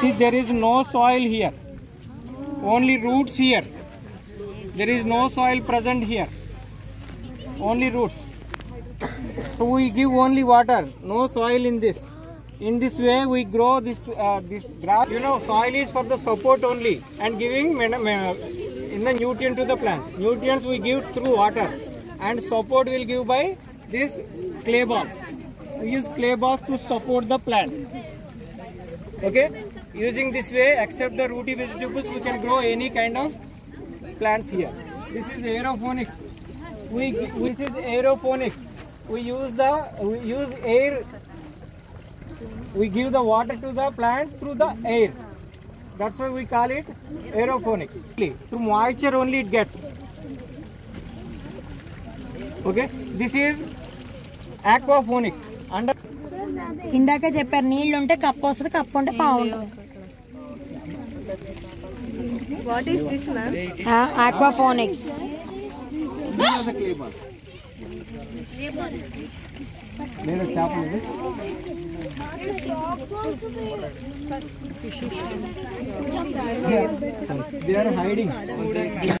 See, there is no soil here. Only roots here. There is no soil present here. Only roots. So we give only water, no soil in this. In this way, we grow this uh, this grass. You know, soil is for the support only and giving in the nutrient to the plants. Nutrients we give through water, and support will give by this clay balls. Use clay balls to support the plants. Okay, using this way, except the rooty vegetables, we can grow any kind of plants here. This is aeroponics. We this is aeroponics. We use the we use air. We give the water to the plant through the air. That's why we call it aeroponics. Through moisture only it gets. Okay, this is aquaponics. అంటే ఇందాక చెప్పారు నీళ్ళు ఉంటే cup వస్తుంది cup ఉంటే పావు aquaponics they are hiding